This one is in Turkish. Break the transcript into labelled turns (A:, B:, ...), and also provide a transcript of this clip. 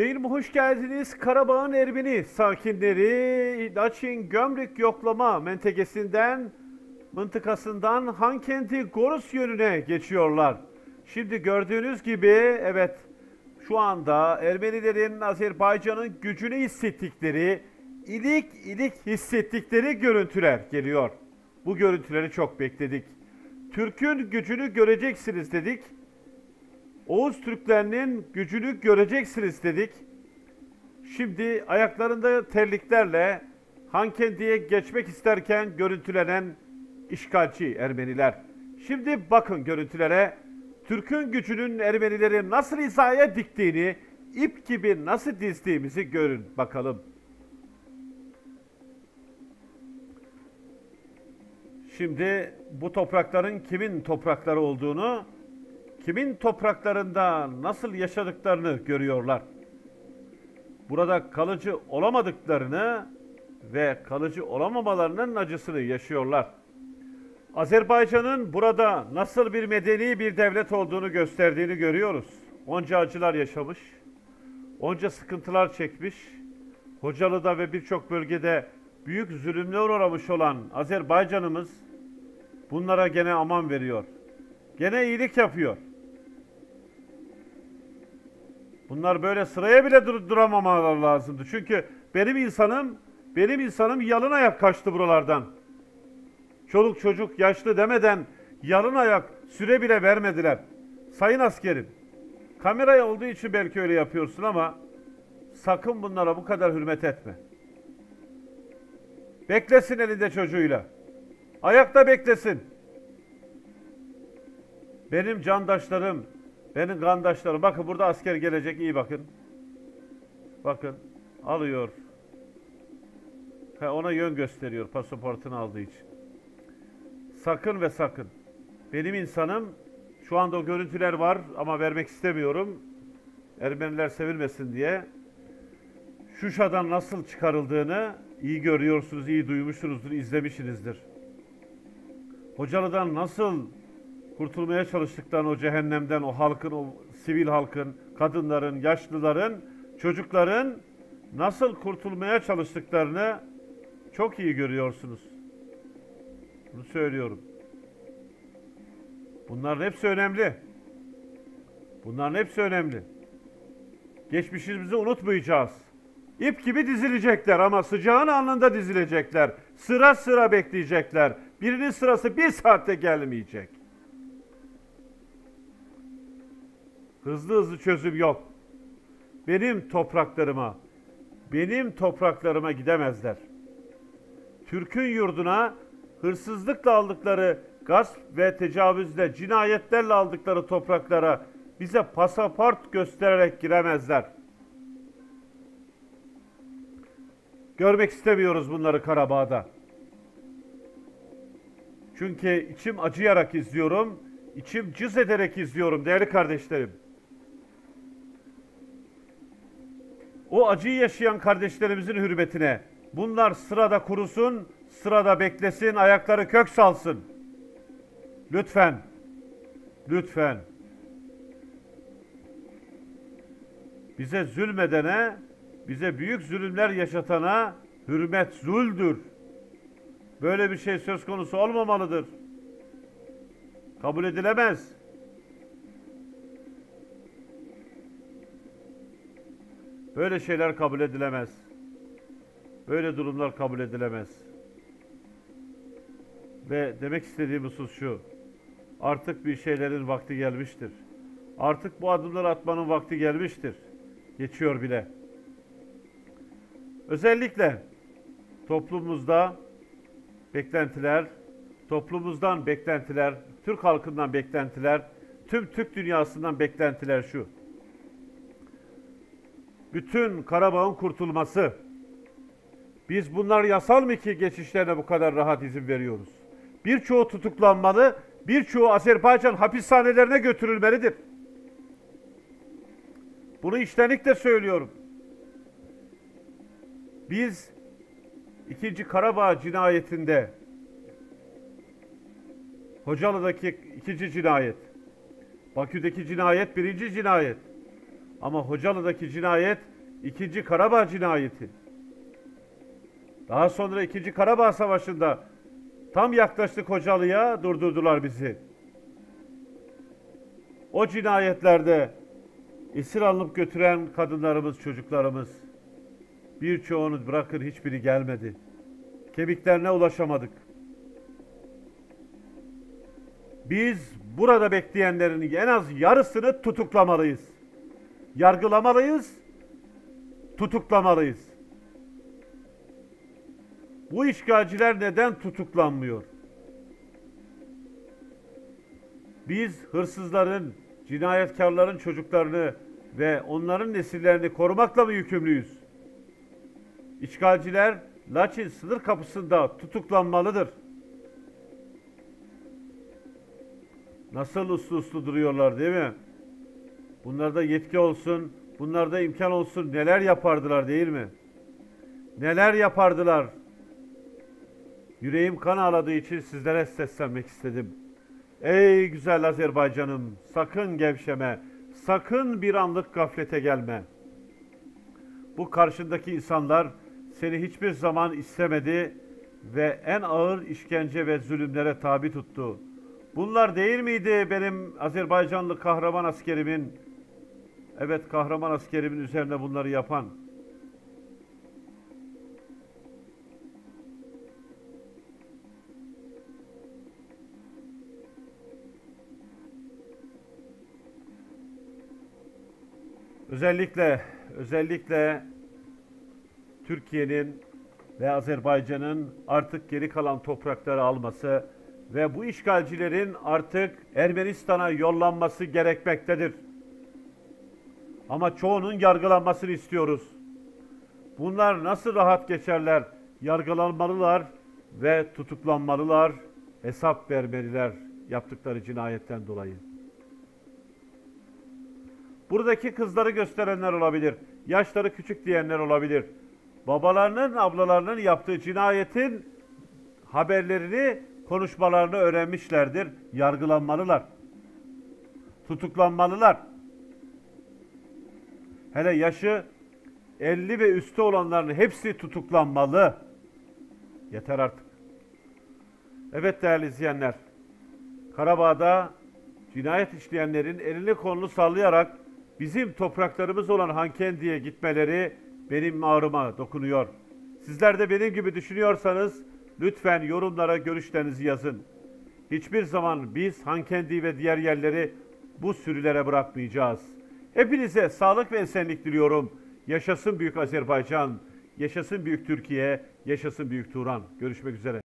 A: Yayınıma hoş geldiniz. Karabağ'ın Ermeni sakinleri Laçin Gömrük Yoklama mentekesinden mıntıkasından Hankendi Gorus yönüne geçiyorlar. Şimdi gördüğünüz gibi evet şu anda Ermenilerin Azerbaycan'ın gücünü hissettikleri, ilik ilik hissettikleri görüntüler geliyor. Bu görüntüleri çok bekledik. Türk'ün gücünü göreceksiniz dedik. Oğuz Türklerinin gücünü göreceksiniz dedik. Şimdi ayaklarında terliklerle Hankendi'ye geçmek isterken görüntülenen işgalci Ermeniler. Şimdi bakın görüntülere. Türk'ün gücünün Ermenileri nasıl hizaya diktiğini, ip gibi nasıl dizdiğimizi görün bakalım. Şimdi bu toprakların kimin toprakları olduğunu, kimin topraklarında nasıl yaşadıklarını görüyorlar. Burada kalıcı olamadıklarını ve kalıcı olamamalarının acısını yaşıyorlar. Azerbaycan'ın burada nasıl bir medeni bir devlet olduğunu gösterdiğini görüyoruz. Onca acılar yaşamış, onca sıkıntılar çekmiş, Hocalı'da ve birçok bölgede büyük zulümler uğramış olan Azerbaycan'ımız bunlara gene aman veriyor. Gene iyilik yapıyor. Bunlar böyle sıraya bile dur duramamaları lazımdı. Çünkü benim insanım, benim insanım yalın ayak kaçtı buralardan. Çoluk çocuk yaşlı demeden yalın ayak süre bile vermediler. Sayın askerim, kameraya olduğu için belki öyle yapıyorsun ama sakın bunlara bu kadar hürmet etme. Beklesin elinde çocuğuyla. Ayakta beklesin. Benim candaşlarım, benim kandaşlarım. Bakın burada asker gelecek iyi bakın. Bakın alıyor. He, ona yön gösteriyor pasaportunu aldığı için. Sakın ve sakın. Benim insanım şu anda o görüntüler var ama vermek istemiyorum. Ermeniler sevilmesin diye. Şuşa'dan nasıl çıkarıldığını iyi görüyorsunuz, iyi duymuşsunuzdur, izlemişsinizdir. Hocalı'dan nasıl kurtulmaya çalıştıklarını o cehennemden, o halkın, o sivil halkın, kadınların, yaşlıların, çocukların nasıl kurtulmaya çalıştıklarını çok iyi görüyorsunuz. Bunu söylüyorum. Bunların hepsi önemli. Bunların hepsi önemli. Geçmişimizi unutmayacağız. İp gibi dizilecekler ama sıcağın alnında dizilecekler. Sıra sıra bekleyecekler. Birinin sırası bir saatte gelmeyecek. Hızlı hızlı çözüm yok. Benim topraklarıma, benim topraklarıma gidemezler. Türk'ün yurduna hırsızlıkla aldıkları gasp ve tecavüzle, cinayetlerle aldıkları topraklara bize pasaport göstererek giremezler. Görmek istemiyoruz bunları Karabağ'da. Çünkü içim acıyarak izliyorum, içim cız ederek izliyorum değerli kardeşlerim. O acıyı yaşayan kardeşlerimizin hürmetine bunlar sırada kurusun, sırada beklesin, ayakları kök salsın. Lütfen, lütfen. Bize zulmedene, bize büyük zulümler yaşatana hürmet zuldür. Böyle bir şey söz konusu olmamalıdır. Kabul edilemez. Böyle şeyler kabul edilemez. Böyle durumlar kabul edilemez. Ve demek istediğim husus şu. Artık bir şeylerin vakti gelmiştir. Artık bu adımları atmanın vakti gelmiştir. Geçiyor bile. Özellikle toplumumuzda beklentiler, toplumumuzdan beklentiler, Türk halkından beklentiler, tüm Türk dünyasından beklentiler şu. Bütün Karabağ'ın kurtulması. Biz bunlar yasal mı ki geçişlerine bu kadar rahat izin veriyoruz? Birçoğu tutuklanmalı, birçoğu Azerbaycan hapishanelerine götürülmelidir. Bunu içtenlikle söylüyorum. Biz ikinci Karabağ cinayetinde Hocalı'daki ikinci cinayet, Bakü'deki cinayet birinci cinayet. Ama Hocalı'daki cinayet ikinci Karabağ cinayeti. Daha sonra ikinci Karabağ Savaşı'nda tam yaklaştık Hocalı'ya durdurdular bizi. O cinayetlerde esir alınıp götüren kadınlarımız, çocuklarımız birçoğunu bırakın hiçbiri gelmedi. Kemiklerine ulaşamadık. Biz burada bekleyenlerin en az yarısını tutuklamalıyız. Yargılamalıyız, tutuklamalıyız. Bu işgalciler neden tutuklanmıyor? Biz hırsızların, cinayetkarların çocuklarını ve onların nesillerini korumakla mı yükümlüyüz? İşgalciler Laçin sınır kapısında tutuklanmalıdır. Nasıl uslu uslu duruyorlar değil mi? Bunlarda yetki olsun, bunlarda imkan olsun neler yapardılar değil mi? Neler yapardılar? Yüreğim kan ağladığı için sizlere seslenmek istedim. Ey güzel Azerbaycanım, sakın gevşeme, sakın bir anlık gaflete gelme. Bu karşındaki insanlar seni hiçbir zaman istemedi ve en ağır işkence ve zulümlere tabi tuttu. Bunlar değil miydi benim Azerbaycanlı kahraman askerimin, evet kahraman askerimin üzerine bunları yapan? Özellikle özellikle Türkiye'nin ve Azerbaycan'ın artık geri kalan toprakları alması ve bu işgalcilerin artık Ermenistan'a yollanması gerekmektedir. Ama çoğunun yargılanmasını istiyoruz. Bunlar nasıl rahat geçerler? Yargılanmalılar ve tutuklanmalılar, hesap vermeliler yaptıkları cinayetten dolayı. Buradaki kızları gösterenler olabilir. Yaşları küçük diyenler olabilir. Babalarının, ablalarının yaptığı cinayetin haberlerini, konuşmalarını öğrenmişlerdir. Yargılanmalılar. Tutuklanmalılar. Hele yaşı 50 ve üstü olanların hepsi tutuklanmalı. Yeter artık. Evet değerli izleyenler. Karabağ'da cinayet işleyenlerin elini kolunu sallayarak bizim topraklarımız olan Hankendi'ye gitmeleri benim ağrıma dokunuyor. Sizler de benim gibi düşünüyorsanız lütfen yorumlara görüşlerinizi yazın. Hiçbir zaman biz Hankendi ve diğer yerleri bu sürülere bırakmayacağız. Hepinize sağlık ve esenlik diliyorum. Yaşasın Büyük Azerbaycan, yaşasın Büyük Türkiye, yaşasın Büyük Turan. Görüşmek üzere.